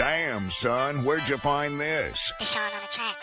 Damn, son, where'd you find this? Deshaun on a track.